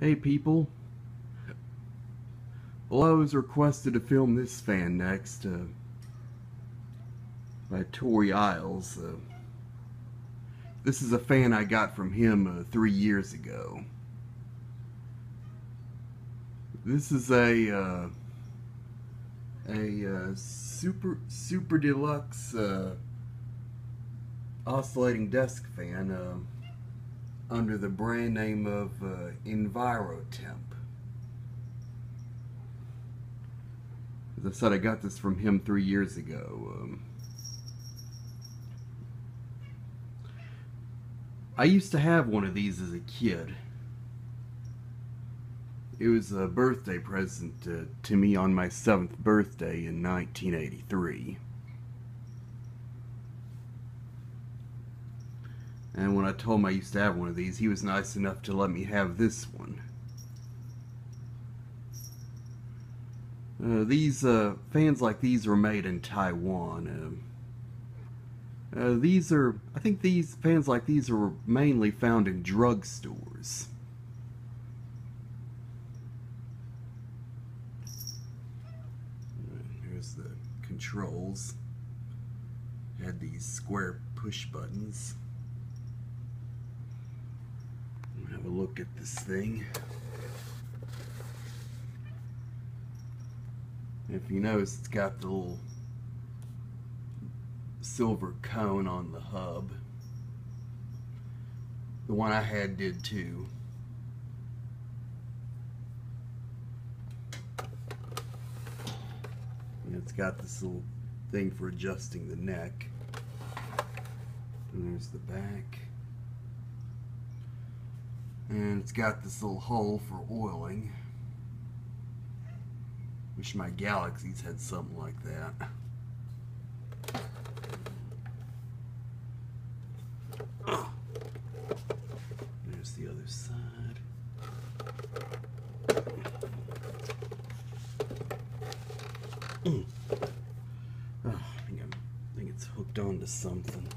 Hey people. Well, I was requested to film this fan next uh, by Tori Isles. Uh, this is a fan I got from him uh, three years ago. This is a uh, a uh, super super deluxe uh, oscillating desk fan uh, under the brand name of uh, EnviroTemp. As I said, I got this from him three years ago. Um, I used to have one of these as a kid. It was a birthday present uh, to me on my seventh birthday in 1983. And when I told him I used to have one of these, he was nice enough to let me have this one. Uh, these uh, fans like these are made in Taiwan. Uh, uh, these are, I think these fans like these are mainly found in drugstores. Here's the controls. Had these square push buttons. Have a look at this thing. If you notice, it's got the little silver cone on the hub. The one I had did too. And it's got this little thing for adjusting the neck. And there's the back. And it's got this little hole for oiling. Wish my Galaxies had something like that. There's the other side. Mm. Oh, I think, I'm, I think it's hooked onto something.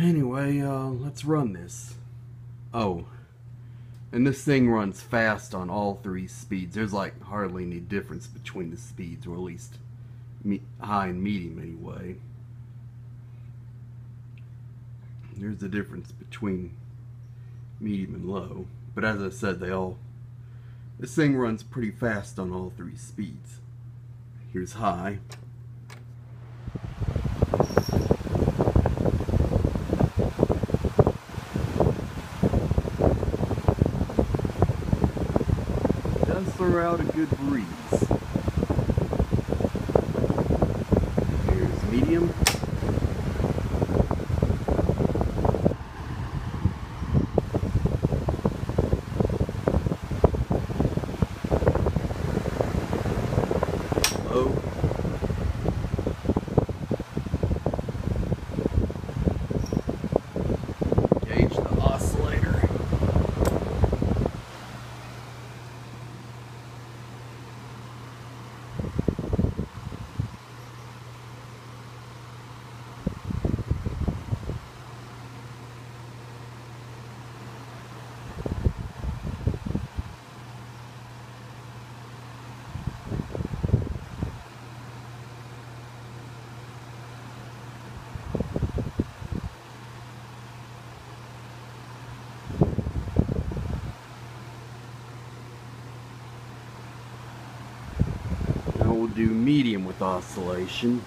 Anyway, uh, let's run this. Oh, and this thing runs fast on all three speeds. There's like hardly any difference between the speeds, or at least high and medium anyway. There's the difference between medium and low. But as I said, they all, this thing runs pretty fast on all three speeds. Here's high. Out a good breeze. Here's medium. Low. Gauge the oscillator. Now we'll do medium with oscillation.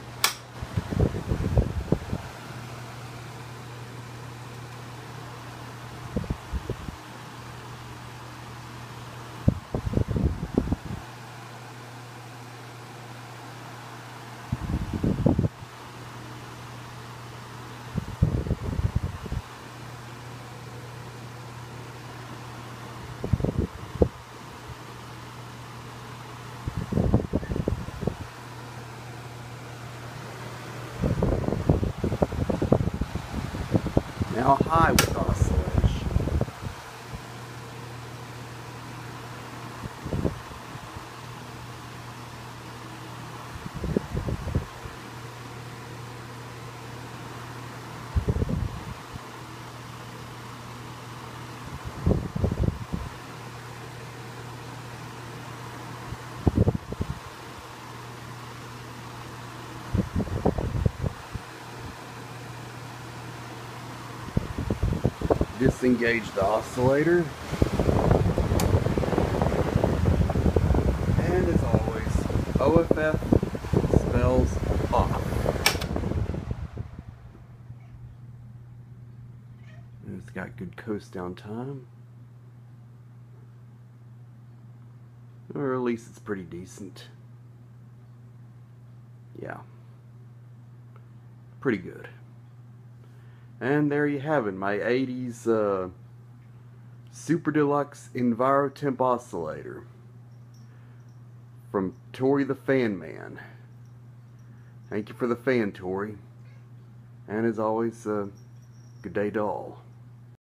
Now high with oscillation. Disengage the oscillator. And as always, OFF spells off. And it's got good coast down time. Or at least it's pretty decent. Yeah. Pretty good. And there you have it, my 80s uh, Super Deluxe EnviroTemp Oscillator from Tory the Fan Man. Thank you for the fan, Tory. And as always, uh, good day to all.